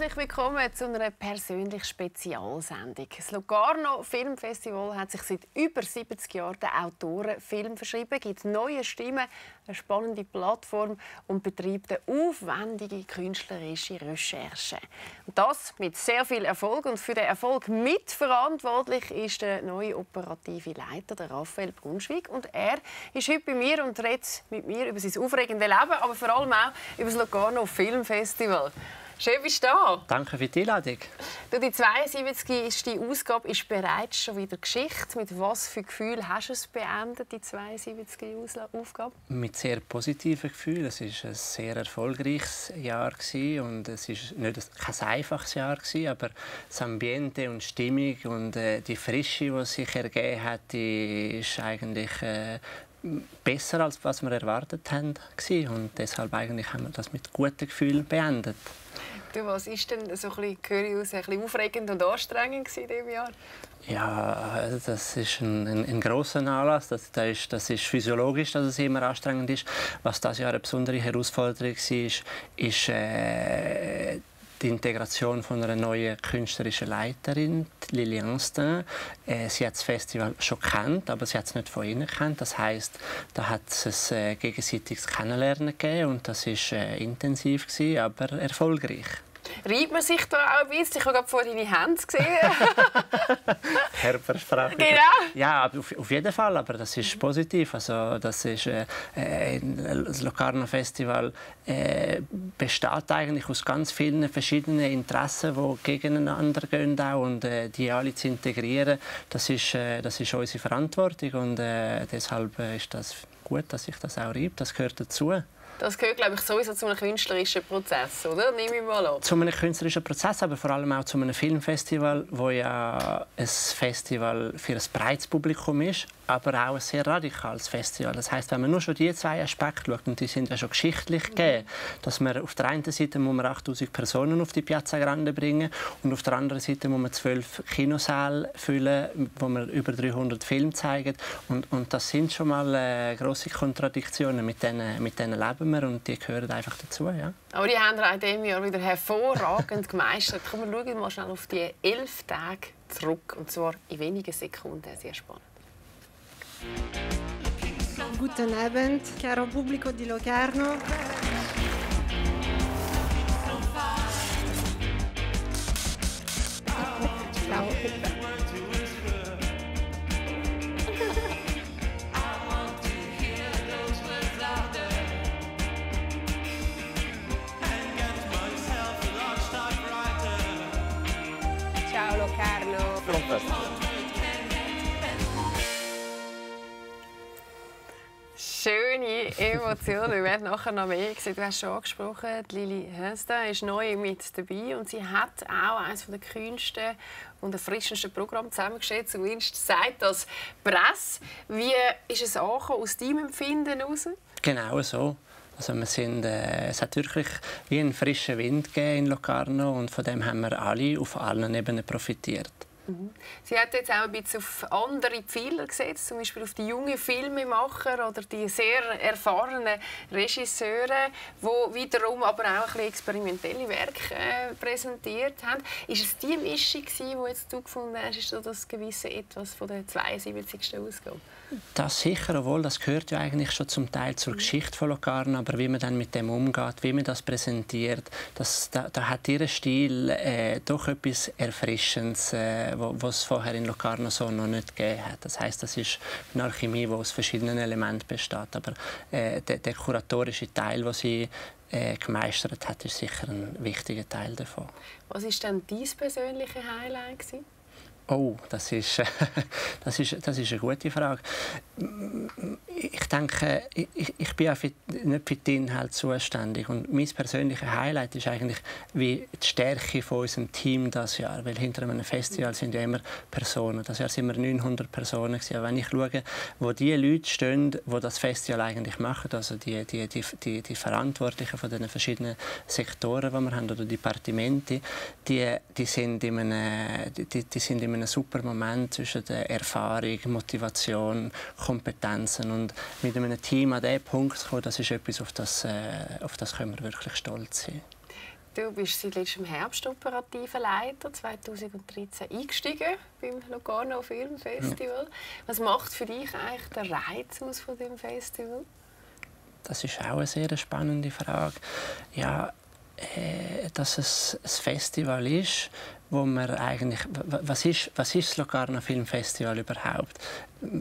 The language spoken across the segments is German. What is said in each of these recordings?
Herzlich willkommen zu einer persönlich Spezialsendung. Das Locarno Filmfestival hat sich seit über 70 Jahren den Autorenfilm verschrieben, gibt neue Stimmen, eine spannende Plattform und betreibt eine aufwendige künstlerische Recherche. Und das mit sehr viel Erfolg. Und für den Erfolg mitverantwortlich ist der neue operative Leiter, der Raphael Brunschwig. Und er ist heute bei mir und redet mit mir über sein aufregendes Leben, aber vor allem auch über das Locarno Filmfestival. Schön, bist du da. Danke für die Einladung. Du, die 72. Ausgabe ist bereits schon wieder Geschichte. Mit was für Gefühl hast du es beendet, die 72. Aufgabe? Mit sehr positiven Gefühlen. Es war ein sehr erfolgreiches Jahr und es war nicht kein einfaches Jahr aber das Ambiente und die Stimmung und äh, die Frische, die sich ergeben hat, die ist eigentlich äh, besser als was wir erwartet haben und deshalb eigentlich haben wir das mit guten Gefühlen beendet. Du, was ist denn so ein bisschen, aus, ein aufregend und anstrengend in diesem Jahr? Ja, das ist ein, ein, ein großer Anlass. Das, das, ist, das ist physiologisch, dass es immer anstrengend ist. Was das Jahr eine besondere Herausforderung war, ist, ist äh, die Integration von einer neuen künstlerischen Leiterin, Lilian Anstin. Äh, sie hat das Festival schon kennt, aber sie hat es nicht von innen kennt. Das heißt, da hat es ein äh, gegenseitiges Kennenlernen gegeben und das ist äh, intensiv gewesen, aber erfolgreich. Reibt man sich da auch ein bisschen? Ich habe gerade vor deine Hände gesehen. Herbersprache. Genau. Ja, auf, auf, jeden Fall, aber das ist positiv. Also, das, ist, äh, äh das Locarno Festival äh, besteht eigentlich aus ganz vielen verschiedenen Interessen, die gegeneinander gehen auch, und äh, die alle zu integrieren, das ist, äh, das ist unsere Verantwortung und äh, deshalb ist das gut, dass sich das auch reibt. Das gehört dazu. Das gehört, glaube ich, sowieso zu einem künstlerischen Prozess, oder? Nehme ich mal an. Zu einem künstlerischen Prozess, aber vor allem auch zu einem Filmfestival, wo ja ein Festival für ein breites Publikum ist, aber auch ein sehr radikales Festival. Das heißt, wenn man nur schon diese zwei Aspekte schaut, und die sind ja schon geschichtlich gegeben, dass man auf der einen Seite muss man 8000 Personen auf die Piazza Grande bringen und auf der anderen Seite muss man zwölf Kinosäle füllen, wo man über 300 Filme zeigen. Und, und das sind schon mal äh, große Kontradiktionen, mit denen, mit denen leben wir und die gehören einfach dazu. Ja. Aber die haben wir in diesem Jahr wieder hervorragend gemeistert. Kommen wir schauen mal schnell auf die elf Tage zurück, und zwar in wenigen Sekunden. Sehr spannend. Guten Abend, caro pubblico di Locarno. Ciao. Schöne Emotionen. Wir werden nachher noch mehr sehen. Du hast schon angesprochen, Lili Hönster ist neu mit dabei und sie hat auch eines der kühnsten und erfrischendsten Programme zusammengestellt. Zumindest sagt das Presse. Wie ist es angekommen, aus deinem Empfinden heraus? Genau so. Also wir sind, äh, es hat wirklich wie einen frischen Wind in Locarno und von dem haben wir alle auf allen Ebenen profitiert. Mhm. Sie hat jetzt auch ein bisschen auf andere Pfeiler gesetzt, zum Beispiel auf die jungen Filmemacher oder die sehr erfahrenen Regisseure, die wiederum aber auch ein bisschen experimentelle Werke äh, präsentiert haben. Ist es die Mischung, die jetzt du gefunden hast, ist das gewisse etwas von der 72. Ausgabe? Das sicher, obwohl das gehört ja eigentlich schon zum Teil zur Geschichte von Locarno, aber wie man dann mit dem umgeht, wie man das präsentiert, das, da, da hat ihr Stil äh, doch etwas Erfrischendes, äh, was es vorher in Locarno so noch nicht gegeben hat. Das heißt, das ist eine Alchemie, die aus verschiedenen Elementen besteht, aber äh, der, der kuratorische Teil, den sie äh, gemeistert hat, ist sicher ein wichtiger Teil davon. Was ist denn dein persönliches Highlight gewesen? Oh, das ist, das, ist, das ist eine gute Frage. Ich denke, ich, ich bin auch für, nicht für den Inhalt zuständig. Und mein persönliches Highlight ist eigentlich wie die Stärke von unserem Team das Jahr. Weil hinter einem Festival sind ja immer Personen. Das Jahr sind wir 900 Personen. Gewesen. Wenn ich schaue, wo die Leute stehen, die das Festival eigentlich machen, also die, die, die, die, die Verantwortlichen von den verschiedenen Sektoren, die wir haben, oder Departemente, die, die sind in einem, die, die sind in einem super Moment zwischen der Erfahrung, Motivation, Kompetenzen und mit einem Team an diesen Punkt zu kommen, das ist etwas, auf das, äh, auf das können wir wirklich stolz sein. Du bist seit letztem Herbst operativer Leiter, 2013 eingestiegen beim Locarno Film Festival. Ja. Was macht für dich eigentlich der Reiz aus von dem Festival? Das ist auch eine sehr spannende Frage. Ja, äh, dass es ein Festival ist, wo man eigentlich was ist was ist das Locarno Filmfestival überhaupt?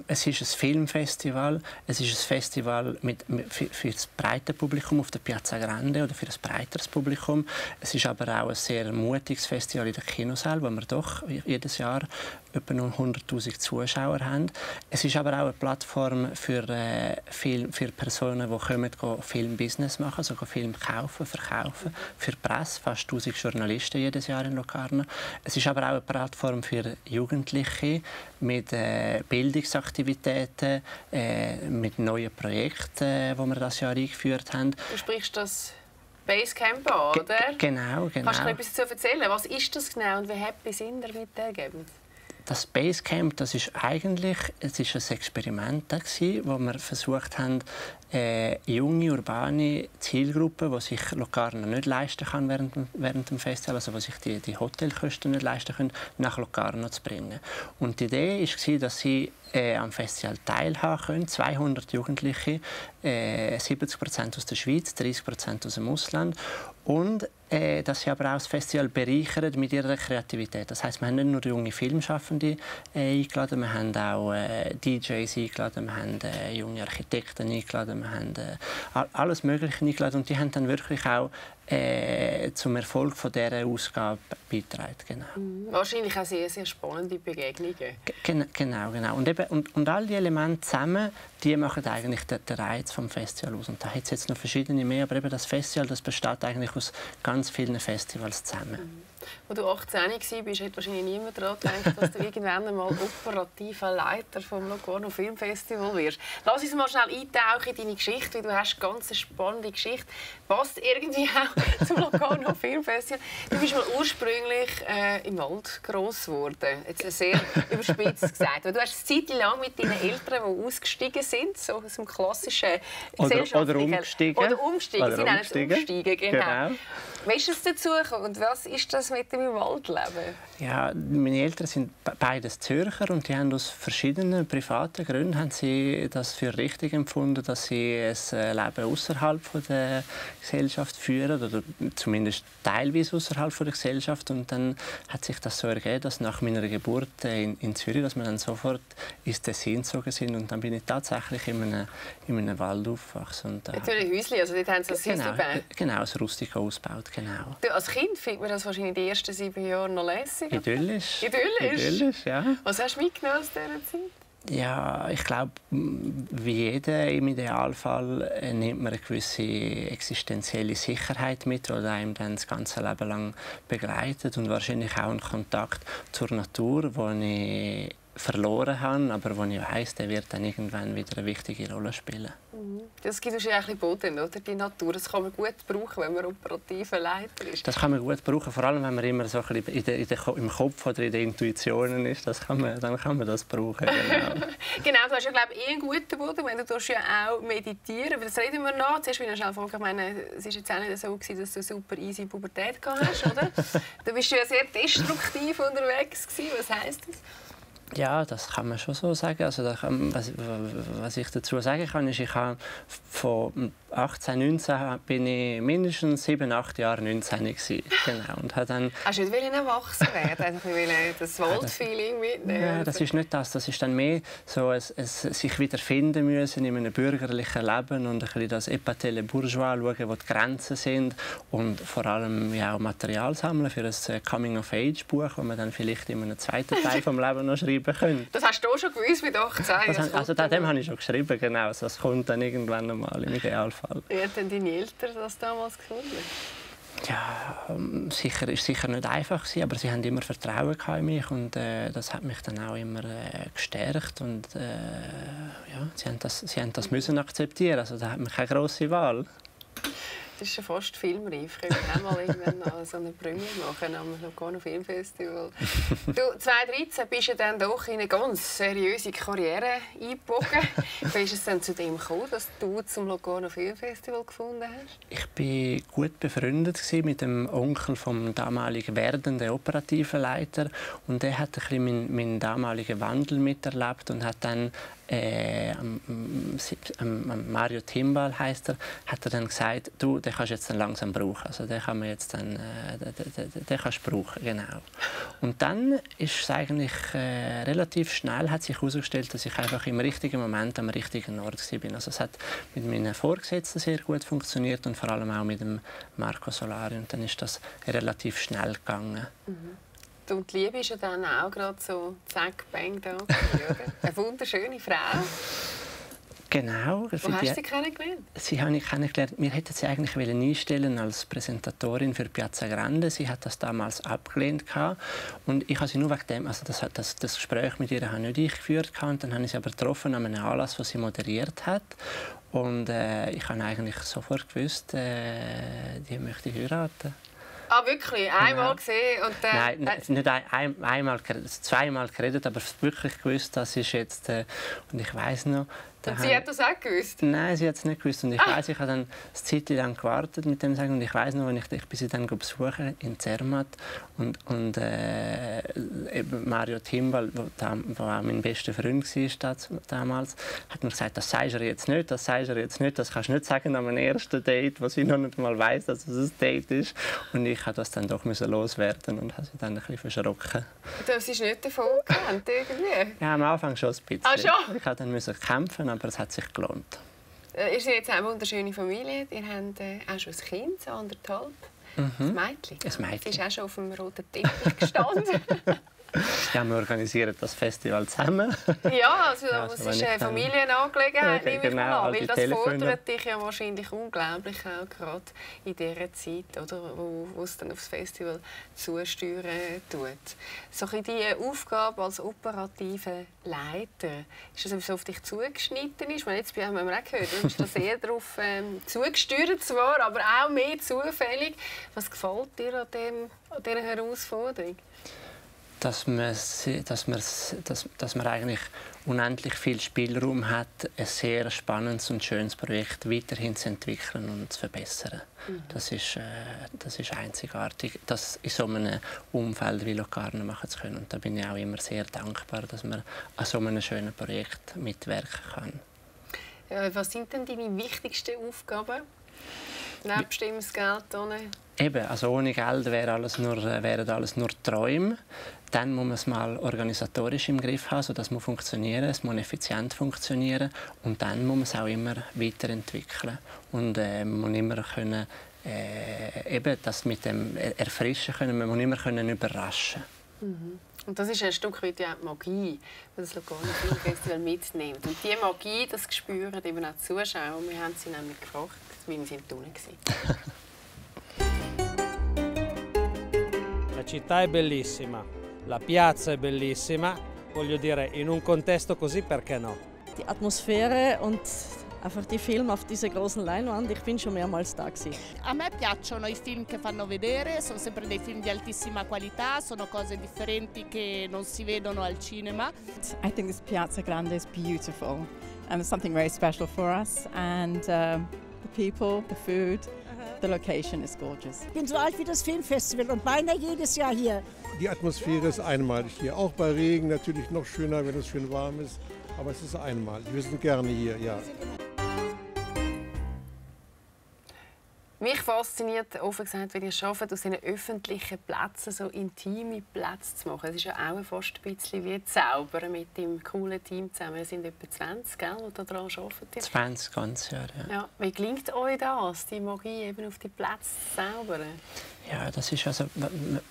Es ist ein Filmfestival, es ist ein Festival mit, mit für, für, das breite Publikum auf der Piazza Grande oder für ein breiteres Publikum. Es ist aber auch ein sehr mutiges Festival in der Kinosaal, wo wir doch jedes Jahr etwa nur 100'000 Zuschauer haben. Es ist aber auch eine Plattform für, äh, Film, für Personen, die kommen, Filmbusiness machen, also Film kaufen, verkaufen. Für die Presse, fast 1000 Journalisten jedes Jahr in Locarno. Es ist aber auch eine Plattform für Jugendliche mit äh, Bildungsaktivitäten, äh, mit neuen Projekten, äh, die wir das Jahr eingeführt haben. Du sprichst das Basecamp an, oder? G genau, genau. Kannst du etwas dazu erzählen? Was ist das genau und wie happy sind ihr mit dem Ergebnis? Das Basecamp, das ist eigentlich es ist ein Experiment, gewesen, wo wir versucht haben, äh, junge, urbane Zielgruppen, die sich Locarno nicht leisten kann während, während dem Festival, also die sich die, die Hotelkosten nicht leisten können, nach Locarno zu bringen. Und die Idee war, dass sie äh, am Festival teilhaben können. 200 Jugendliche, äh, 70% aus der Schweiz, 30% aus dem Ausland. Und äh, dass sie aber auch das Festival bereichern mit ihrer Kreativität. Das heißt, wir haben nicht nur junge Filmschaffende äh, eingeladen, wir haben auch äh, DJs eingeladen, wir haben äh, junge Architekten eingeladen, wir haben äh, alles Mögliche eingeladen und die haben dann wirklich auch äh, zum Erfolg von dieser Ausgabe beitragen. Genau. Mhm. Wahrscheinlich auch sehr, sehr spannende Begegnungen. G genau, genau. Und, eben, und, und all die Elemente zusammen, die machen eigentlich den, den Reiz vom Festival aus. Und da hat es jetzt noch verschiedene mehr, aber eben das Festival, das besteht eigentlich aus ganz vielen Festivals zusammen. Als du 18 warst, hat wahrscheinlich niemand daran gedacht, dass du irgendwann einmal operativer Leiter vom Locarno Filmfestival wirst. Lass uns mal schnell eintauchen in deine Geschichte, weil du hast eine ganz spannende Geschichte. Passt irgendwie auch zum Locarno Filmfestival. Du bist mal ursprünglich äh, im Wald gross geworden. Jetzt sehr überspitzt gesagt. du hast eine Zeit lang mit deinen Eltern, die ausgestiegen sind, so aus dem klassischen oder, oder umgestiegen. Oder umgestiegen. Oder Sie umgestiegen. umgestiegen genau. genau. Wie ist es dazu gekommen und was ist das mit dem Waldleben? Ja, meine Eltern sind beides Zürcher und die haben aus verschiedenen privaten Gründen haben sie das für richtig empfunden, dass sie ein äh, Leben außerhalb der Gesellschaft führen oder zumindest teilweise außerhalb der Gesellschaft und dann hat sich das so ergeben, dass nach meiner Geburt in, in Zürich, dass wir dann sofort ins Tessin gezogen sind und dann bin ich tatsächlich in einem, in einem Wald aufgewachsen. Und, äh, Natürlich Häuschen, also dort haben sie das genau, genau, das Rustika ausgebaut genau. Du, als Kind findet man das wahrscheinlich die ersten sieben Jahre noch lässig. Idyllisch. Idyllisch? Idyllisch, ja. Was hast du mitgenommen aus dieser Zeit? Ja, ich glaube, wie jeder im Idealfall äh, nimmt man eine gewisse existenzielle Sicherheit mit, die einem dann das ganze Leben lang begleitet und wahrscheinlich auch einen Kontakt zur Natur, wo ich verloren habe, aber wo ich weiss, der wird dann irgendwann wieder eine wichtige Rolle spielen. Mhm. Das gibt uns ja ein bisschen Boden, oder? Die Natur. Das kann man gut brauchen, wenn man operativer Leiter ist. Das kann man gut brauchen, vor allem wenn man immer so ein bisschen in der, in der, im Kopf oder in den Intuitionen ist. Das kann man, dann kann man das brauchen. Genau. genau, du hast ja glaube ich eh einen guten Boden, wenn du ja auch meditieren. Aber das reden wir noch. Zuerst will ich schnell fragen, ich meine, es war jetzt auch nicht so, gewesen, dass du super easy Pubertät gehabt hast, oder? du bist ja sehr destruktiv unterwegs gewesen. Was heisst das? Ja, das kann man schon so sagen. Also, kann, was, was, ich dazu sagen kann, ist, ich habe von 18, 19 bin ich mindestens 7, 8 Jahre 19 gewesen. Genau. Und habe dann... Hast du nicht erwachsen werden? Also, das Waldfeeling mitnehmen? Ja, das ist nicht das. Das ist dann mehr so ein, ein, sich wiederfinden müssen in einem bürgerlichen Leben und ein bisschen das Epatelle Bourgeois schauen, wo die Grenzen sind und vor allem ja, auch Material sammeln für ein Coming-of-Age-Buch, das man dann vielleicht in einem zweiten Teil des Lebens noch schreiben könnte. Das hast du auch schon gewusst mit 18? Das, also, dem habe ich schon geschrieben, genau. Also, das kommt dann irgendwann einmal im Idealfall. Fall. Wie haben denn deine Eltern das damals gefunden? Ja, ähm, sicher ist sicher nicht einfach gewesen, aber sie haben immer Vertrauen in mich und äh, das hat mich dann auch immer äh, gestärkt und äh, ja, sie haben das, sie haben das müssen akzeptieren. Also da hat man keine große Wahl. Das ist schon fast filmreif. Können wir auch mal irgendwann so eine Premiere machen am Locarno Filmfestival. Du, 2013 bist du dann doch in eine ganz seriöse Karriere eingebogen. Wie ist es denn zu dem gekommen, dass du zum Locarno Filmfestival gefunden hast? Ich war gut befreundet mit dem Onkel vom damaligen werdenden operativen Leiter und der hat ein bisschen meinen, meinen damaligen Wandel miterlebt und hat dann äh, Mario Timbal heißt er, hat er dann gesagt, du, den kannst jetzt dann langsam brauchen. Also den kann man jetzt dann, äh, den, kannst du brauchen, genau. Und dann ist es eigentlich äh, relativ schnell hat sich herausgestellt, dass ich einfach im richtigen Moment am richtigen Ort war. Also es hat mit meinen Vorgesetzten sehr gut funktioniert und vor allem auch mit dem Marco Solari. Und dann ist das relativ schnell gegangen. Mhm. Und die Liebe ist ja dann auch gerade so zack, bang da. Eine wunderschöne Frau. Genau. Wo hast du sie kennengelernt? Sie habe ich kennengelernt. Wir hätten sie eigentlich einstellen als Präsentatorin für Piazza Grande. Sie hat das damals abgelehnt und ich habe sie nur wegen dem, also das, das, das Gespräch mit ihr habe nicht ich geführt und dann habe ich sie aber getroffen an einem Anlass, wo sie moderiert hat und äh, ich habe eigentlich sofort gewusst, äh, die möchte ich heiraten. Ah, wirklich? Einmal gesehen und dann... Nein, nicht ein, einmal, zweimal geredet, aber wirklich gewusst, das ist jetzt... Äh, und ich weiß noch, und sie hat das auch gewusst? Nein, sie hat es nicht gewusst. Und ich ah. weiß, ich habe dann eine Zeit lang gewartet mit dem Sagen. Und ich weiß noch, wenn ich, ich bin sie dann besuchen in Zermatt und, und äh, Mario Timbal, der auch mein bester Freund war damals, hat mir gesagt, das sagst du jetzt nicht, das sagst du jetzt nicht, das kannst du nicht sagen an meinem ersten Date, wo sie noch nicht mal weiß, dass es ein Date ist. Und ich habe das dann doch müssen loswerden und habe sie dann ein bisschen verschrocken. Du hast nicht davon gekannt, irgendwie? Ja, am Anfang schon ein bisschen. Ah, schon? Ich musste dann müssen kämpfen aber es hat sich gelohnt. Äh, ihr seid jetzt eine wunderschöne Familie. Ihr habt äh, auch schon ein Kind, so anderthalb. Mhm. Ein Mädchen. Ein Mädchen. Sie ist auch schon auf dem roten Teppich gestanden. Ja, wir organisieren das Festival zusammen. Ja, also, ja, also es ist eine Familienangelegenheit, nehme ich genau, mal Weil das Telefone. fordert dich ja wahrscheinlich unglaublich auch gerade in dieser Zeit, oder, wo, wo es dann aufs Festival zusteuern tut. So diese Aufgabe als operativer Leiter, ist das etwas, auf dich zugeschnitten ist? Jetzt haben wir auch gehört, du bist da sehr darauf ähm, zugesteuert zwar, aber auch mehr zufällig. Was gefällt dir an, dem, an dieser Herausforderung? Dass man, dass, man, dass, dass man eigentlich unendlich viel Spielraum hat, ein sehr spannendes und schönes Projekt weiterhin zu entwickeln und zu verbessern. Mhm. Das, ist, äh, das ist einzigartig, das in so einem Umfeld wie Locarno machen zu können. Und da bin ich auch immer sehr dankbar, dass man an so einem schönen Projekt mitwirken kann. Ja, was sind denn deine wichtigsten Aufgaben? Nebst dem Geld ohne? Eben, also ohne Geld wäre alles nur, äh, wären alles nur Träume. Dann muss man es mal organisatorisch im Griff haben, sodass es funktionieren Es muss effizient funktionieren. Und dann muss man es auch immer weiterentwickeln. Und äh, man muss immer können, äh, eben das mit dem Erfrischen können, man muss immer können überraschen mhm. Und das ist ein Stück weit die Magie, die das Lugano Filmfestival mitnimmt. Und diese Magie, das spüren eben auch die Zuschauer. Wir haben sie nämlich gefragt, im Tunnel waren. La città è bellissima, la piazza è bellissima, voglio dire, in un contesto così perché no? Die Atmosphäre und einfach die Film auf dieser großen Leinwand, ich bin schon mehrmals da gewesen. A me piacciono i film che fanno vedere, sono sempre dei film di altissima qualità, sono cose differenti che non si vedono al cinema. I think this Piazza Grande is beautiful and it's something very special for us and uh, the people, the food, The location is gorgeous. Ich bin so alt wie das Filmfestival und beinahe jedes Jahr hier. Die Atmosphäre ist einmalig hier. Auch bei Regen natürlich noch schöner, wenn es schön warm ist. Aber es ist einmalig. Wir sind gerne hier, ja. Mich fasziniert, offen gesagt, wenn ihr schafft, aus diesen öffentlichen Plätzen so intime Plätze zu machen. Es ist ja auch fast ein bisschen wie Zaubern mit dem coolen Team zusammen. Wir sind etwa 20, gell, die daran arbeiten. 20 ganz, ja, ja. Wie gelingt euch das, die Magie eben auf die Plätze zu zaubern? Ja, das ist also,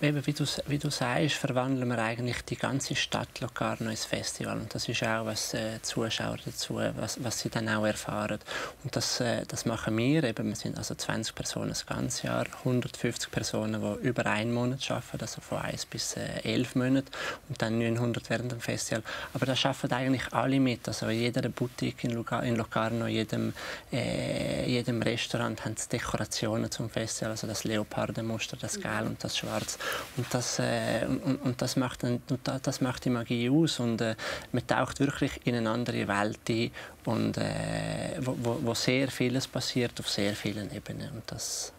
eben wie, du, wie du sagst, verwandeln wir eigentlich die ganze Stadt Locarno ins Festival. Und das ist auch, was äh, Zuschauer dazu, was, was sie dann auch erfahren. Und das, äh, das machen wir, eben, wir sind also 20 Personen das ganze Jahr, 150 Personen, die über einen Monat arbeiten, also von 1 bis äh, 11 Monate und dann 900 während dem Festival. Aber da arbeiten eigentlich alle mit, also jeder Boutique in, Luga, in Locarno, jedem, äh, in jedem Restaurant haben sie Dekorationen zum Festival, also das Leopardenmuster, das Gel und das Schwarz. Und das, äh, und, und, das, macht dann, das macht die Magie aus. Und äh, man taucht wirklich in eine andere Welt ein, und, äh, wo, wo, sehr vieles passiert auf sehr vielen Ebenen. Und das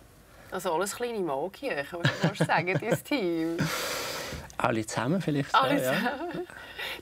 also alles kleine Magier, kann man sagen, dein Team. Alle zusammen vielleicht. Alle ja, zusammen.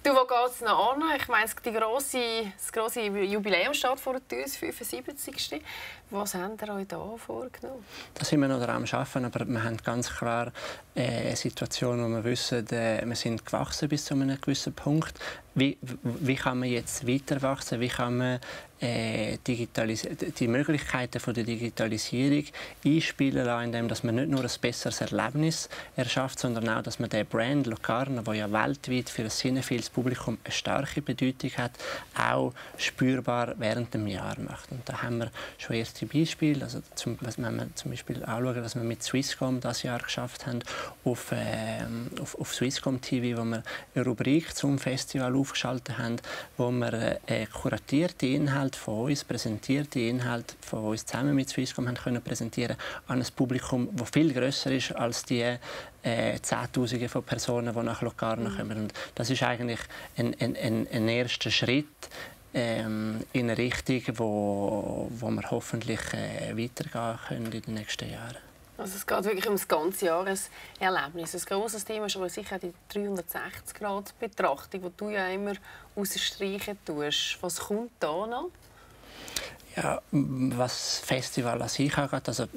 Du, wo geht es noch an? Ich meine, die grosse, das grosse Jubiläum steht vor der Tür, das 75. Was habt ihr euch da vorgenommen? Da sind wir noch daran arbeiten, aber wir haben ganz klar äh, eine Situation, wo wir wissen, äh, wir sind gewachsen bis zu einem gewissen Punkt. Wie, wie kann man jetzt weiter wachsen? Wie kann man äh, die Möglichkeiten von der Digitalisierung einspielen lassen, indem dass man nicht nur ein besseres Erlebnis erschafft, sondern auch, dass man den Brand Locarno, der ja weltweit für ein sinneviels Publikum eine starke Bedeutung hat, auch spürbar während dem Jahr macht. Und da haben wir schon erste Beispiele, also zum, wenn wir zum Beispiel anschauen, was wir mit Swisscom das Jahr geschafft haben, auf, äh, auf, auf Swisscom TV, wo wir eine Rubrik zum Festival aufgeschaltet haben, wo wir äh, kuratierte Inhalte von uns, präsentierte Inhalte von uns zusammen mit Swisscom haben können präsentieren an ein Publikum, das viel größer ist als die äh, Zehntausende von Personen, die nach Locarno mhm. kommen. Und das ist eigentlich ein, ein, ein erster Schritt ähm, in eine Richtung, wo, wo wir hoffentlich äh, weitergehen können in den nächsten Jahren. Also es geht wirklich um das ganze Jahreserlebnis. Ein grosses Thema ist aber sicher die 360-Grad-Betrachtung, die du ja immer ausstreichen tust. Was kommt da noch? Ja, was Festival an sich angeht, also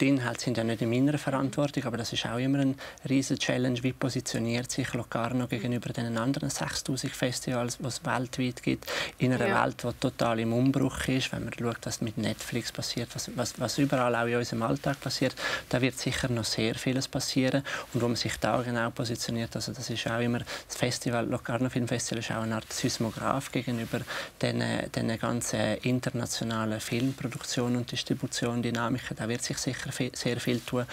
die Inhalte sind ja nicht in meiner Verantwortung, aber das ist auch immer eine riesige Challenge. Wie positioniert sich Locarno gegenüber den anderen 6000 Festivals, die es weltweit gibt, in einer ja. Welt, die total im Umbruch ist, wenn man schaut, was mit Netflix passiert, was, was, was überall auch in unserem Alltag passiert, da wird sicher noch sehr vieles passieren und wo man sich da genau positioniert, also das ist auch immer, das Festival, Locarno Film Festival ist auch eine Art Seismograph gegenüber den, den ganzen internationalen internationalen Filmproduktion und Distribution, Dynamiken, da wird sich sicher sehr viel tun.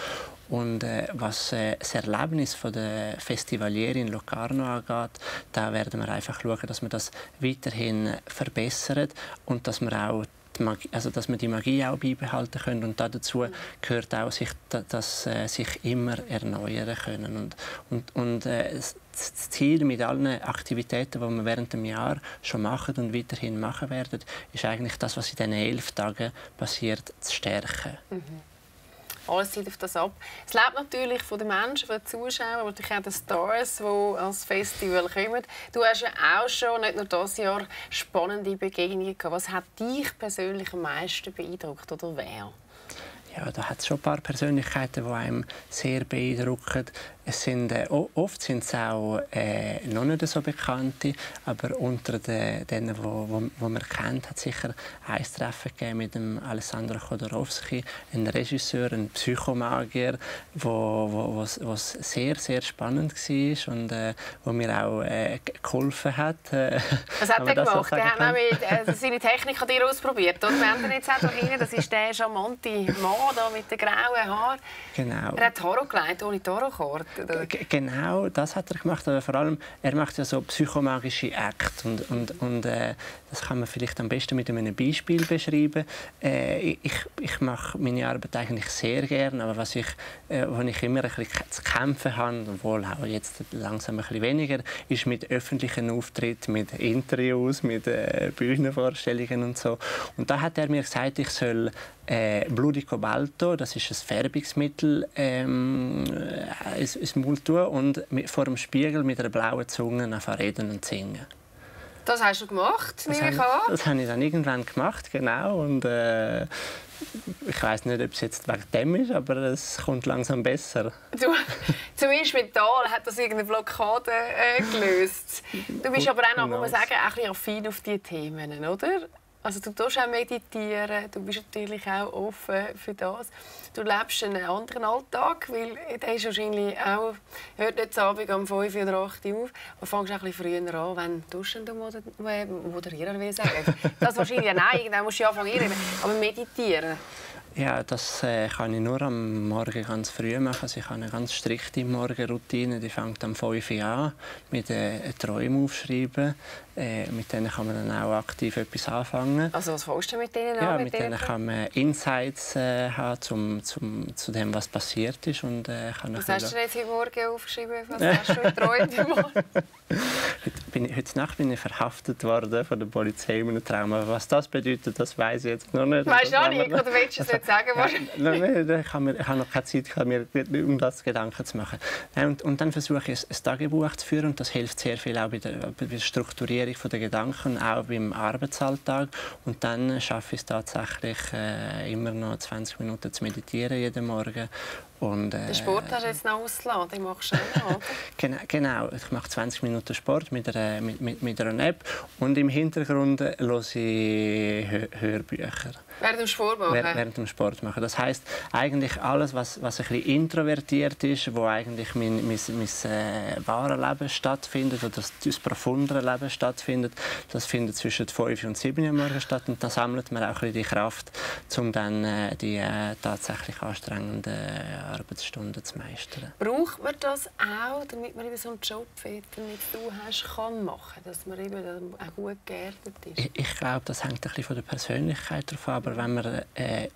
Und äh, was äh, das Erlebnis der Festivalier in Locarno angeht, da werden wir einfach schauen, dass wir das weiterhin verbessern und dass wir auch Magie, also dass wir die Magie auch beibehalten können und dazu gehört auch, sich, dass äh, sich immer erneuern können und, und, und äh, das Ziel mit allen Aktivitäten, die wir während dem Jahr schon machen und weiterhin machen werden, ist eigentlich das, was in diesen elf Tagen passiert, zu stärken. Mhm. Alles zieht auf das ab. Es lebt natürlich von den Menschen, von den Zuschauern, aber natürlich auch den Stars, die als Festival kommen. Du hast ja auch schon, nicht nur dieses Jahr, spannende Begegnungen gehabt. Was hat dich persönlich am meisten beeindruckt oder wer? Ja, da hat es schon ein paar Persönlichkeiten, die einem sehr beeindrucken. Es sind, äh, oft sind es auch äh, noch nicht so bekannte, aber unter den, denen, die wo, wo, wo man kennt, hat es sicher ein Treffen gegeben mit dem Alessandro Chodorowski, ein Regisseur, ein Psychomagier, wo, wo, was sehr, sehr spannend war und äh, wo mir auch äh, geholfen hat. Äh, Was hat er gemacht? Er hat nämlich äh, seine Technik an dir ausprobiert. Und wir haben jetzt auch hier, das ist der charmante Mann da mit den grauen Haaren. Genau. Er hat Tarot gelegt, ohne Tarotkarte. Genau, das hat er gemacht. Aber vor allem, er macht ja so psychomagische Acts. Und, und, und äh, das kann man vielleicht am besten mit einem Beispiel beschreiben. Äh, ich, ich mache meine Arbeit eigentlich sehr gerne, aber was ich, äh, wo ich immer ein bisschen zu kämpfen habe, obwohl auch jetzt langsam ein bisschen weniger, ist mit öffentlichen Auftritten, mit Interviews, mit äh, Bühnenvorstellungen und so. Und da hat er mir gesagt, ich soll äh, Blue Cobalto, das ist ein Färbungsmittel, ähm, äh, ins, ins Mund tun und mit, vor dem Spiegel mit einer blauen Zunge reden und singen. Das hast du gemacht, nehme ich an? Das habe ich dann irgendwann gemacht, genau. Und, äh, ich weiß nicht, ob es jetzt wegen dem ist, aber es kommt langsam besser. Du, zumindest mental hat das irgendeine Blockade äh, gelöst. Du bist aber auch noch, muss man sagen, ein bisschen affin auf diese Themen, oder? Also du tust auch meditieren, du bist natürlich auch offen für das. Du lebst einen anderen Alltag, weil der ist wahrscheinlich auch, hört nicht Abend um 5 oder 8 Uhr auf, und fängst ein bisschen früher an, wenn duschen du moderieren will sagen. Das wahrscheinlich ja nein, irgendwann musst du anfangen, aber meditieren. Ja, das äh, kann ich nur am Morgen ganz früh machen. Also ich habe eine ganz strikte Morgenroutine. Die fängt am 5 Uhr an mit äh, Träumen aufschreiben. Äh, mit denen kann man dann auch aktiv etwas anfangen. Also was fängst du mit denen an? Ja, mit, denen kann man Insights äh, haben zum, zum, zu dem, was passiert ist. Und, äh, kann was hast du jetzt heute Morgen aufgeschrieben? Was hast du geträumt? heute, bin ich, heute Nacht bin ich verhaftet worden von der Polizei in einem Traum. Aber was das bedeutet, das weiß ich jetzt noch nicht. Weißt du auch nicht? Oder willst du es nicht sagen? Ja, nein, ich habe, noch keine Zeit, mir um das Gedanken zu machen. Und, und dann versuche ich, ein Tagebuch zu führen. Und das hilft sehr viel auch bei der, bei der Strukturierung der Gedanken, auch beim Arbeitsalltag. Und dann schaffe ich es tatsächlich, äh, immer noch 20 Minuten zu meditieren jeden Morgen. Und, äh, Den Sport hast du jetzt noch ausgeladen, den machst du auch noch, genau, genau, ich mache 20 Minuten Sport mit einer, mit, mit, mit einer App und im Hintergrund höre ich Hörbücher. Während dem Sport machen? Während dem Sport machen. Das heisst, eigentlich alles, was, was ein bisschen introvertiert ist, wo eigentlich mein, mein, mein äh, wahres Leben stattfindet oder das, das profundere Leben stattfindet, das findet zwischen 5 und 7 Uhr morgens statt und da sammelt man auch ein bisschen die Kraft, um dann äh, die äh, tatsächlich anstrengenden äh, Arbeitsstunden zu meistern. Braucht man das auch, damit man eben so einen Job, wie du hast, kann machen, dass man eben auch gut geerdet ist? Ich, ich glaube, das hängt ein bisschen von der Persönlichkeit davon aber wenn man äh,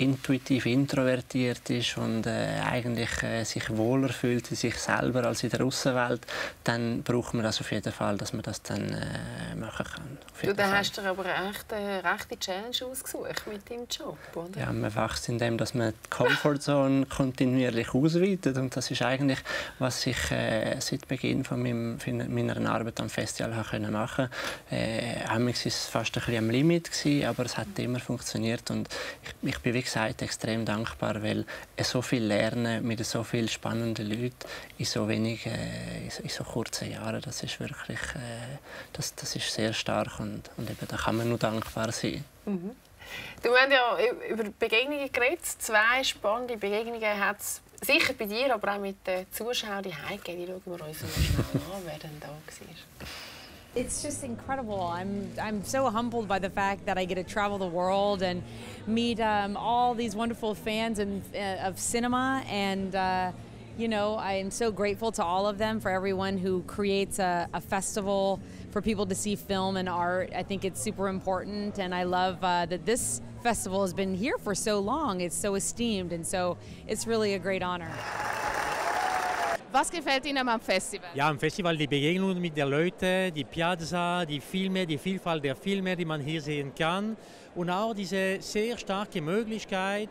intuitiv introvertiert ist und äh, eigentlich äh, sich wohler fühlt in sich selber als in der Außenwelt, dann braucht man das auf jeden Fall, dass man das dann äh, machen kann. Du, dann hast du aber echt eine rechte Challenge ausgesucht mit deinem Job, oder? Ja, man wächst in dem, dass man die Comfortzone kontinuierlich ausweitet und das ist eigentlich, was ich äh, seit Beginn von meinem, meiner Arbeit am Festival habe können machen. Äh, war es fast ein bisschen am Limit, gewesen, aber es hat immer funktioniert und ich, ich bin wie gesagt extrem dankbar, weil so viel lernen mit so vielen spannenden Leuten in so wenig, äh, in so kurzen Jahren, das ist wirklich, äh, das, das ist sehr stark und, und eben, da kann man nur dankbar sein. Mhm. Du hast ja über Begegnungen geredet. Zwei spannende Begegnungen hat es sicher bei dir, aber auch mit den Zuschauern die gegeben. Die schauen wir uns mal an, wer denn da war. It's just incredible. I'm I'm so humbled by the fact that I get to travel the world and meet um, all these wonderful fans and uh, of cinema, and uh, you know I am so grateful to all of them for everyone who creates a, a, festival for people to see film and art. I think it's super important, and I love uh, that this festival has been here for so long. It's so esteemed, and so it's really a great honor. Was gefällt Ihnen am Festival? Ja, am Festival die Begegnung mit den Leuten, die Piazza, die Filme, die Vielfalt der Filme, die man hier sehen kann und auch diese sehr starke Möglichkeit,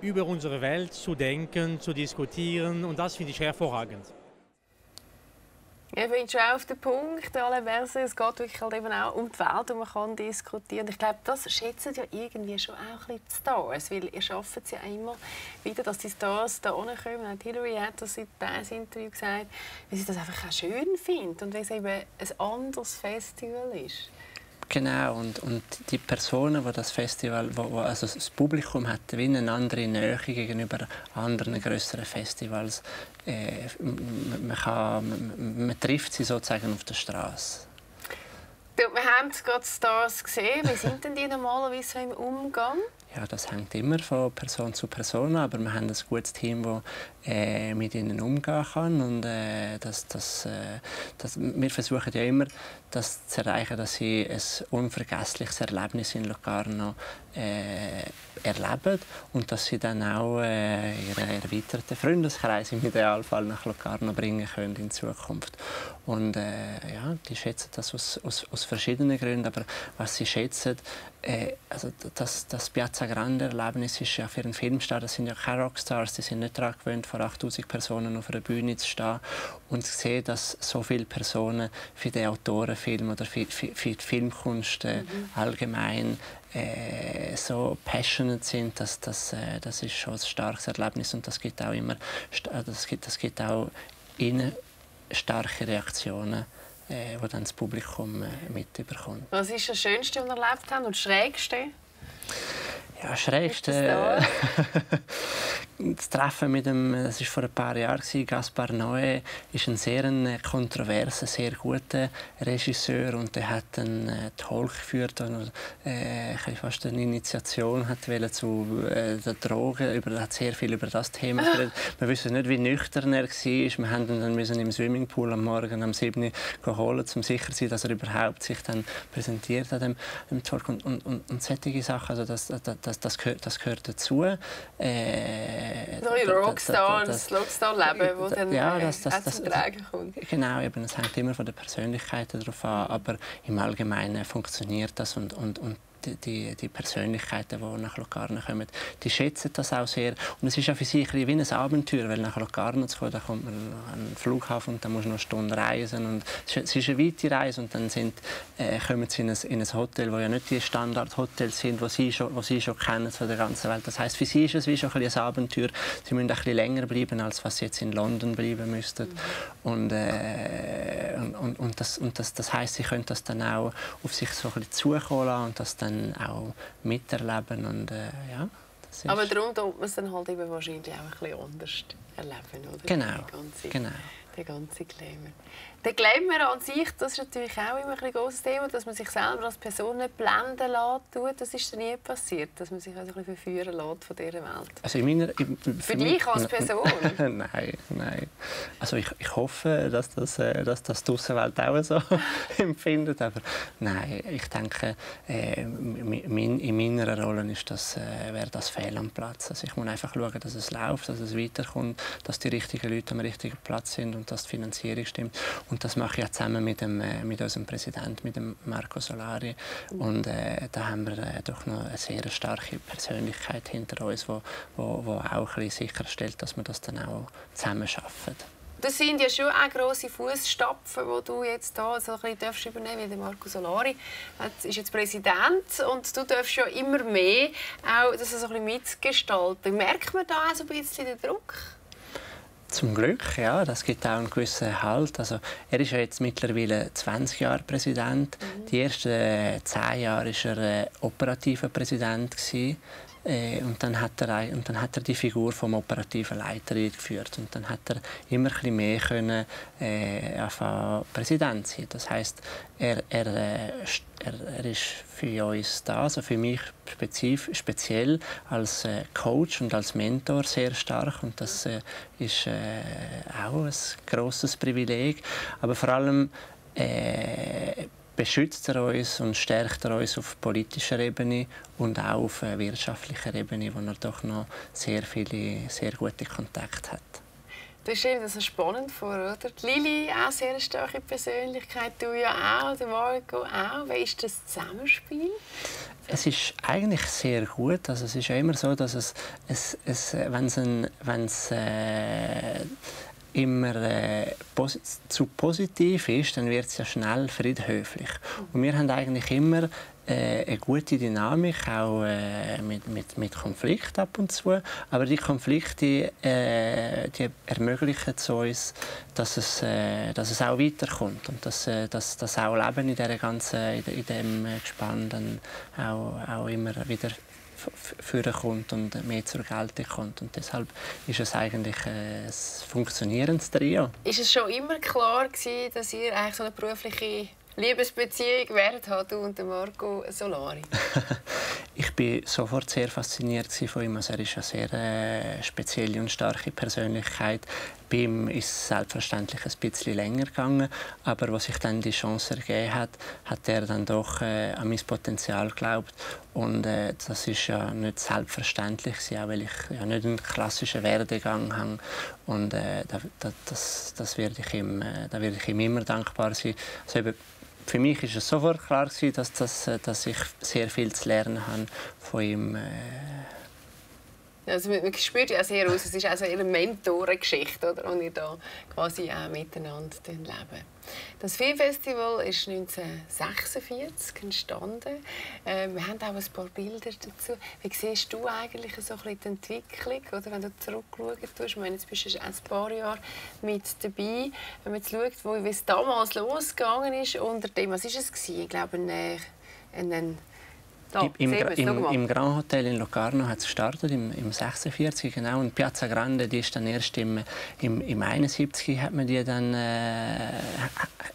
über unsere Welt zu denken, zu diskutieren und das finde ich hervorragend. Ich bin schon auf den Punkt, alle Verse. Es geht wirklich halt eben auch um die Welt und man kann diskutieren. Ich glaube, das schätzen ja irgendwie schon auch ein bisschen die Stars, weil ihr schafft es ja immer wieder, dass die Stars da kommen. Auch Hillary hat das in diesem Interview gesagt, weil sie das einfach auch schön findet und weil es eben ein anderes Festival ist. Genau, und, und die Personen, die das Festival, wo, also das Publikum hat wie eine andere Nähe gegenüber anderen größeren Festivals. Äh, man, kann, man, man, trifft sie sozusagen auf der Straße. Wir haben gerade Stars gesehen. Wie sind denn die normalerweise im Umgang? Ja, das hängt immer von Person zu Person aber wir haben ein gutes Team, das äh, mit ihnen umgehen kann und äh, das, das, äh, das, wir versuchen ja immer, das zu erreichen, dass sie ein unvergessliches Erlebnis in Locarno äh, erleben und dass sie dann auch äh, ihren erweiterten Freundeskreis im Idealfall nach Locarno bringen können in Zukunft. Und äh, ja, die schätzen das aus, aus, aus verschiedenen Gründen, aber was sie schätzen, äh, also das, das Piazza Grande Erlebnis ist ja für einen Filmstar, das sind ja keine Rockstars, die sind nicht daran gewöhnt, vor 8000 Personen auf einer Bühne zu stehen und zu sehen, dass so viele Personen für den Autorenfilm oder für, für, für die Filmkunst äh, mhm. allgemein äh, so passionate sind, dass das, äh, das ist schon ein starkes Erlebnis und das gibt auch immer, äh, das gibt, das gibt auch ihnen starke Reaktionen äh, die dann das Publikum äh, mitbekommt. Was ist das Schönste, was ihr erlebt habt und das Schrägste? Ja, Schrägste... das Treffen mit dem, das war vor ein paar Jahren, Gaspar Noé ist ein sehr ein kontroverser, sehr guter Regisseur und der hat einen äh, Talk geführt, wo er äh, fast eine Initiation hat zu äh, den Drogen, über, er hat sehr viel über das Thema geredet. Wir wissen nicht, wie nüchtern er war. Wir haben ihn dann müssen im Swimmingpool am Morgen um 7 Uhr holen, um sicher zu sein, dass er überhaupt sich dann präsentiert an dem, dem Talk und, und, und, und solche Sachen, also das, das, das, das, gehört, das gehört dazu. Äh, so ein Rockstar, das, Rockstar-Leben, das dann ja, das, das, das, zum Tragen kommt. Genau, eben, es hängt immer von der Persönlichkeit darauf an, aber im Allgemeinen funktioniert das und, und, und die, die, Persönlichkeiten, die nach Locarno kommen, die schätzen das auch sehr. Und es ist ja für sie ein wie ein Abenteuer, weil nach Locarno zu kommen, da kommt man an den Flughafen und dann muss man noch eine Stunde reisen. Und es ist eine weite Reise und dann sind, äh, kommen sie in ein, in ein Hotel, wo ja nicht die Standardhotels sind, die sie schon, wo sie schon kennen von der ganzen Welt. Das heißt, für sie ist es wie schon ein, ein Abenteuer. Sie müssen ein bisschen länger bleiben, als was sie jetzt in London bleiben müssten. Und, äh, und, und, und, das, und das, das heißt, sie können das dann auch auf sich so ein bisschen zukommen lassen und das dann dann auch miterleben und äh, ja. Aber darum tut man es dann halt eben wahrscheinlich auch ein bisschen anders erleben, oder? Genau, genau der ganze Glamour. Der Glamour an sich, das ist natürlich auch immer ein großes Thema, dass man sich selber als Person nicht blenden lässt. Das ist nie passiert, dass man sich also ein bisschen verführen lässt von dieser Welt. Also in meiner, für, für dich als Person? nein, nein. Also ich, ich hoffe, dass das, äh, dass das die Außenwelt auch so empfindet. Aber nein, ich denke, äh, in meiner Rolle ist das, äh, wäre das fehl am Platz. Also ich muss einfach schauen, dass es läuft, dass es weiterkommt, dass die richtigen Leute am richtigen Platz sind und dass die Finanzierung stimmt. Und das mache ich ja zusammen mit, dem, äh, mit unserem Präsidenten, mit dem Marco Solari. Und äh, da haben wir äh, doch noch eine sehr starke Persönlichkeit hinter uns, die auch ein sicherstellt, dass wir das dann auch zusammen schaffen. Das sind ja schon auch grosse Fußstapfen, die du jetzt hier so ein bisschen übernehmen darfst. Marco Solari ist jetzt Präsident und du darfst ja immer mehr auch das so ein bisschen mitgestalten. Merkt man da auch so ein bisschen den Druck? Zum Glück, ja, das gibt auch einen gewissen Halt. Also, er ist ja jetzt mittlerweile 20 Jahre Präsident. Mhm. Die ersten äh, zehn Jahre war er äh, operativer Präsident. Gewesen. Äh, und, dann hat er, und dann hat er die Figur vom operativen Leiter eingeführt. Und dann hat er immer ein mehr können, äh, Präsident sein. Das heißt, er, er, äh, er, er, ist für uns da, also für mich speziell als äh, Coach und als Mentor sehr stark. Und das äh, ist äh, auch ein großes Privileg. Aber vor allem beschützt er uns und stärkt er uns auf politischer Ebene und auch auf wirtschaftlicher Ebene, wo er doch noch sehr viele, sehr gute Kontakte hat. Du stellst das so spannend vor, oder? Die Lili, auch sehr eine starke Persönlichkeit, du ja auch, der Marco auch. Wie ist das Zusammenspiel? Es ist eigentlich sehr gut. Also es ist ja immer so, dass es, es, es wenn es, ein, wenn es äh, immer äh, pos zu positiv ist, dann wird es ja schnell friedhöflich. Und wir haben eigentlich immer äh, eine gute Dynamik, auch äh, mit, mit, mit Konflikt ab und zu. Aber die Konflikte äh, die ermöglichen es uns, dass es, äh, dass es auch weiterkommt und dass, äh, dass das auch Leben in, der ganzen, in, in dem Gespann dann auch, auch immer wieder führen kommt und mehr zur Geltung kommt. Und deshalb ist es eigentlich ein funktionierendes Trio. Ist es schon immer klar gewesen, dass ihr eigentlich so eine berufliche Liebesbeziehung während du und Marco Solari? ich bin sofort sehr fasziniert von ihm. Also er ist eine sehr äh, spezielle und starke Persönlichkeit. Bei ihm ist es selbstverständlich ein bisschen länger gegangen, aber was sich dann die Chance ergeben hat, hat er dann doch äh, an mein Potenzial geglaubt und äh, das ist ja nicht selbstverständlich, auch weil ich ja nicht einen klassischen Werdegang habe und äh, da, da, das, das werde ich ihm, äh, da werde ich ihm immer dankbar sein. Also für mich ist es sofort klar dass, dass, äh, dass ich sehr viel zu lernen habe von ihm. Äh, also man spürt ja sehr aus, es ist also eine Mentorengeschichte, oder, die ihr da quasi auch miteinander leben. Das Filmfestival ist 1946 entstanden. Äh, wir haben auch ein paar Bilder dazu. Wie siehst du eigentlich so ein die Entwicklung, oder wenn du zurückschaust? Ich meine, jetzt bist du ein paar Jahre mit dabei. Wenn man jetzt schaut, wie es damals losgegangen ist, unter dem, was war es? Ich glaube, ein, ein Oh, Im, im, Im, Grand Hotel in Locarno hat es gestartet, im, im 46 genau. Und Piazza Grande, die ist dann erst im, im, im 71 hat man die dann, äh,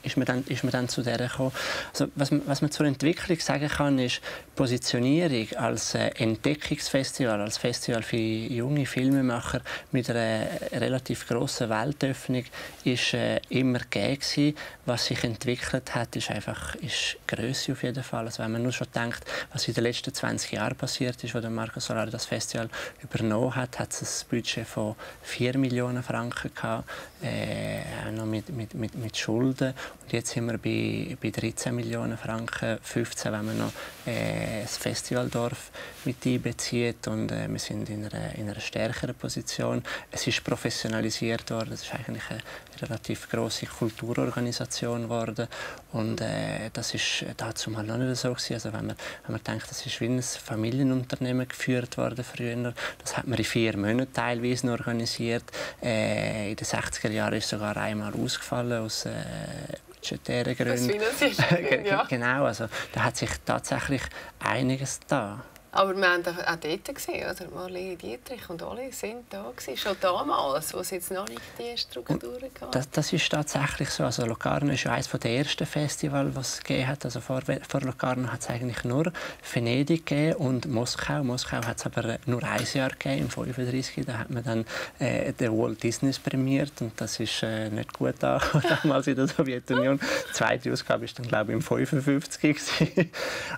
ist, man dann, ist man dann zu der gekommen. Also, was, was man zur Entwicklung sagen kann, ist Positionierung als äh, Entdeckungsfestival, als Festival für junge Filmemacher mit einer relativ grossen Weltöffnung ist äh, immer gegeben. Was sich entwickelt hat, ist einfach ist Größe auf jeden Fall. Also wenn man nur schon denkt, was in den letzten 20 Jahren passiert ist, als Marco Solari das Festival übernommen hat, hat es ein Budget von 4 Millionen Franken gehabt, äh, auch noch mit, mit, mit, mit Schulden. Und jetzt sind wir bei, bei 13 Millionen Franken, 15, wenn man noch äh, das Festivaldorf mit einbezieht. Und äh, wir sind in einer, in einer stärkeren Position. Es ist professionalisiert worden. Es ist eigentlich eine relativ große Kulturorganisation geworden. Und äh, das ist dazu mal noch nicht so gewesen. Also wenn man, wenn man denkt, das ist wie ein Familienunternehmen geführt worden früher. Das hat man in vier Monaten teilweise organisiert. Äh, in den 60er Jahren ist sogar einmal ausgefallen aus äh, budgetären Gründen. ja. genau, also da hat sich tatsächlich einiges da. Aber wir haben auch dort gesehen, oder? Marlene Dietrich und alle sind da gewesen, schon damals, wo es jetzt noch nicht die Strukturen gab. Das, das, ist tatsächlich so. Also Locarno ist ja eines der ersten Festivals, was es gegeben hat. Also vor, vor Locarno hat es eigentlich nur Venedig gegeben und Moskau. Moskau hat es aber nur ein Jahr gegeben, im 35. Da hat man dann äh, den Walt Disney prämiert und das ist äh, nicht gut da, damals in der Sowjetunion. Die zweite Ausgabe ist dann glaube ich im 55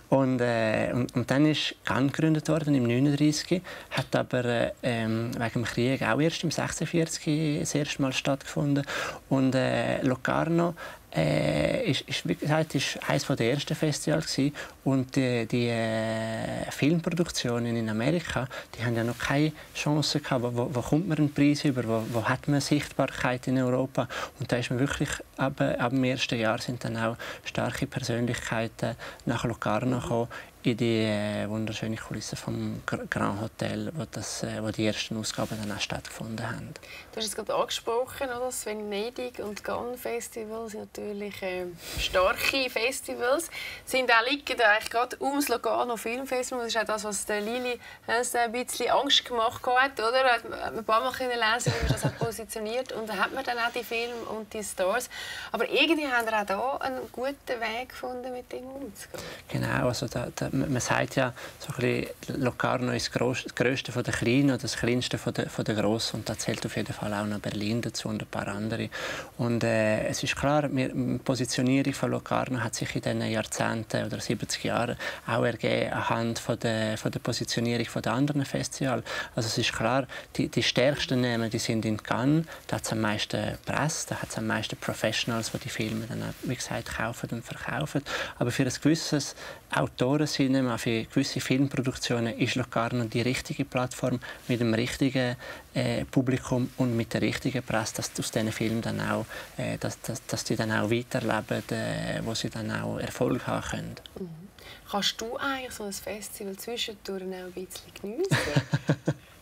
und, äh, und, und dann ist ganz gegründet worden im 39, hat aber äh, ähm, wegen dem Krieg auch erst im 46 das erste Mal stattgefunden. Und äh, Locarno äh, ist, ist, wie ist eines der ersten Festivals gewesen. und die, die äh, Filmproduktionen in Amerika, die haben ja noch keine Chance gehabt. Wo, wo kommt man einen Preis über? Wo, wo, hat man Sichtbarkeit in Europa? Und da ist man wirklich ab, ab dem ersten Jahr sind dann auch starke Persönlichkeiten nach Locarno gekommen in die äh, wunderschöne Kulisse vom Grand Hotel, wo, das, äh, wo die ersten Ausgaben dann auch stattgefunden haben. Du hast es gerade angesprochen, oder? das Venedig und Cannes Festival sind natürlich äh, starke Festivals. Sind auch liegen eigentlich gerade ums Locarno Filmfestival. Das ist auch das, was der Lili ein bisschen Angst gemacht hat, oder? Hat man ein paar Mal lesen, wie man das hat positioniert und dann hat man dann auch die Filme und die Stars. Aber irgendwie haben wir auch hier einen guten Weg gefunden, mit dem umzugehen. Genau, also da, da, man sagt ja, so ein Locarno ist das Größte der Kleinen und das Kleinste von der, der Grossen. Und da zählt auf jeden Fall auch noch Berlin dazu und ein paar andere. Und äh, es ist klar, die Positionierung von Locarno hat sich in diesen Jahrzehnten oder 70 Jahren auch ergeben anhand von der, von der Positionierung von der anderen Festivals. Also es ist klar, die, die stärksten Namen die sind in Cannes, da hat es am meisten Presse, da hat es am meisten Professionals, die die Filme dann, wie gesagt, kaufen und verkaufen. Aber für ein gewisses Autorencinema, für gewisse Filmproduktionen ist Locarno die richtige Plattform mit dem richtigen äh, Publikum und mit der richtigen Presse, dass aus diesen Filmen dann auch, äh, dass, dass, dass die dann auch weiterleben, äh, wo sie dann auch Erfolg haben können. Mhm. Kannst du eigentlich so ein Festival zwischendurch auch ein bisschen geniessen?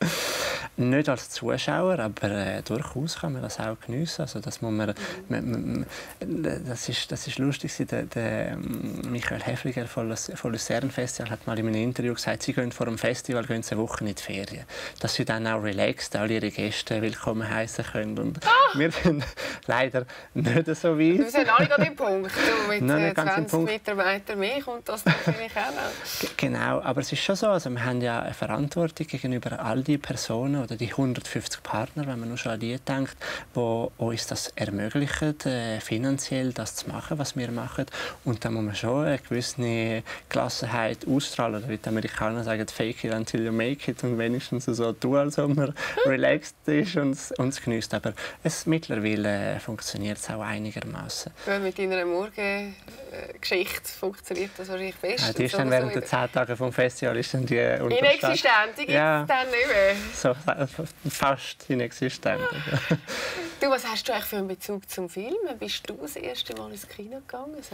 nicht als Zuschauer, aber äh, durchaus kann man das auch geniessen. Also das, muss man, man, man, das, ist, das ist lustig. Der, der ähm, Michael Häfliger von, von Luzern Festival hat mal in einem Interview gesagt, sie gehen vor dem Festival gehen eine Woche in die Ferien. Dass sie dann auch relaxed all ihre Gäste willkommen heißen können. Und ah! wir sind leider nicht so weit. Wir sind alle gerade im Punkt. Du, mit Nein, 20 Mitarbeitern mehr kommt das natürlich auch noch. Genau, aber es ist schon so, also wir haben ja eine Verantwortung gegenüber all die Personen oder die 150 Partner, wenn man nur schon an die denkt, die uns das ermöglichen, äh, finanziell das zu machen, was wir machen. Und da muss man schon eine gewisse Gelassenheit ausstrahlen. Oder wie die Amerikaner sagen, fake it until you make it und wenigstens so tun, als ob man relaxed ist und es genießt. Aber es, mittlerweile funktioniert es auch einigermaßen. mit deiner Morgengeschichte funktioniert das wahrscheinlich best. Ja, die ist dann während der zehn Tage vom Festival ist dann die Inexistent, die gibt es ja. dann nicht mehr. So, fast inexistent. Du, was hast du eigentlich für einen Bezug zum Film? Bist du das erste Mal ins Kino gegangen? Magst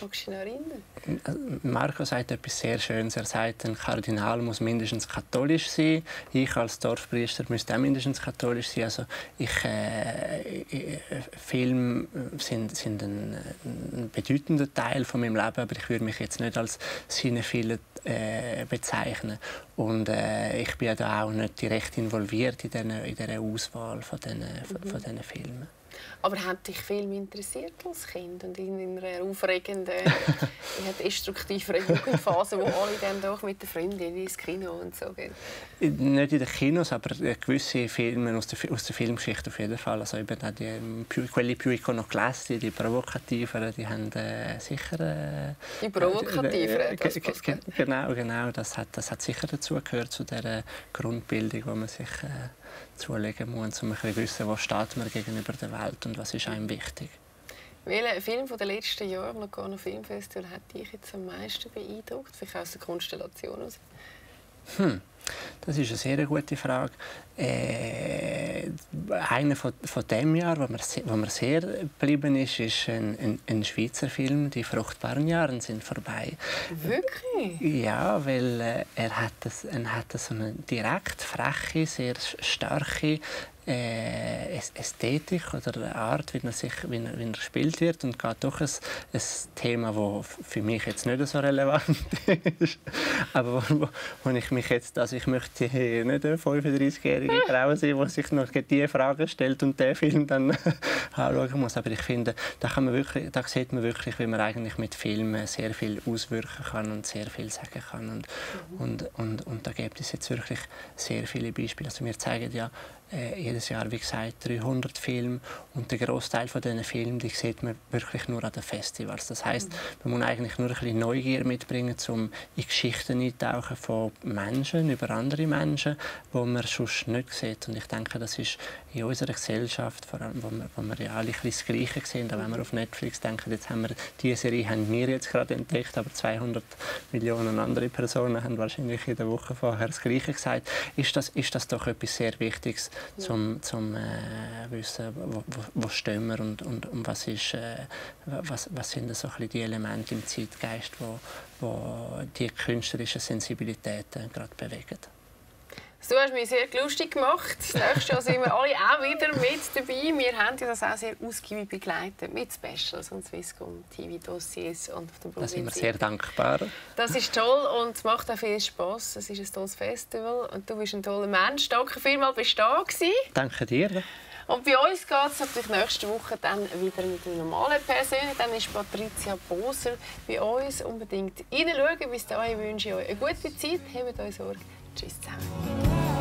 du dich noch erinnern? Marco sagt etwas sehr Schönes. Er sagt, ein Kardinal muss mindestens katholisch sein. Ich als Dorfpriester müsste auch mindestens katholisch sein. Also ich, äh, Filme sind, sind ein, ein, bedeutender Teil von meinem Leben, aber ich würde mich jetzt nicht als Cinephile äh, bezeichnen. Und äh, ich bin da auch nicht direkt involviert in dieser, in dieser Auswahl von diesen, von diesen Filmen. Aber hat dich Film interessiert als Kind und in einer aufregenden, destruktiveren Jugendphase, wo alle dann doch mit den Freundinnen ins Kino und so gehen? Nicht in den Kinos, aber gewisse Filme aus der, aus der Filmgeschichte auf jeden Fall. Also eben die quelli più iconoclasti, die provokativeren, die haben äh, sicher... Äh, die provokativeren, äh, äh, Genau, genau. Das hat, das hat sicher dazu gehört, zu dieser Grundbildung, die man sich... Äh, zulegen muss, um ein wissen, wo steht man gegenüber der Welt und was ist einem wichtig. Welcher Film von den letzten Jahren, Locarno Filmfestival, hat dich jetzt am meisten beeindruckt? Vielleicht aus der Konstellation heraus? Hm. Das ist eine sehr gute Frage. Äh, einer von, von dem Jahr, wo mir, wo mir sehr geblieben ist, ist ein, ein, ein, Schweizer Film. Die fruchtbaren Jahre sind vorbei. Wirklich? Ja, weil äh, er hat, das, er hat so eine direkt freche, sehr starke äh, Ästhetik oder Art, wie er, sich, wie wie er gespielt wird und geht doch ein, ein Thema, das für mich jetzt nicht so relevant ist, aber wo, wo ich mich jetzt, also ich möchte nicht eine 35-jährige Frau sein, die sich noch diese Fragen stellt und den Film dann anschauen muss, aber ich finde, da, kann man wirklich, da sieht man wirklich, wie man eigentlich mit Filmen sehr viel auswirken kann und sehr viel sagen kann und, und, und, und da gibt es jetzt wirklich sehr viele Beispiele, also wir zeigen ja äh, jedes Jahr, wie gesagt, 300 Filme und der Großteil von diesen Filmen, die sieht man wirklich nur an den Festivals. Das heißt, mhm. man muss eigentlich nur ein bisschen Neugier mitbringen, um in Geschichten eintauchen von Menschen über andere Menschen, wo man sonst nicht sieht. Und ich denke, das ist in unserer Gesellschaft, vor allem, wo wir, wo wir ja alle ein das Gleiche sehen, wenn wir auf Netflix denken, jetzt haben wir diese Serie haben wir jetzt gerade entdeckt, aber 200 Millionen andere Personen haben wahrscheinlich in der Woche vorher das Gleiche gesagt, ist das, ist das doch etwas sehr Wichtiges, zum, zum äh, wissen, wo, wo, stehen wir und, und, und was, ist, äh, was, was sind so die Elemente im Zeitgeist, wo, wo die künstlerischen Sensibilitäten gerade bewegen. Du hast mich sehr lustig gemacht. Das nächste Jahr sind wir alle auch wieder mit dabei. Wir haben das auch sehr ausgiebig begleitet mit Specials und Swisscom TV-Dossiers und auf der Da sind wir sehr dankbar. Das ist toll und macht auch viel Spass. Es ist ein tolles Festival und du bist ein toller Mensch. Danke vielmals, bist du da gewesen. Danke dir. Und bei uns geht es natürlich nächste Woche dann wieder mit einer normalen Person. Dann ist Patricia Boser bei uns. Unbedingt reinschauen. Bis dahin wünsche ich euch eine gute Zeit. Habt euch Sorge. Tschüss zusammen.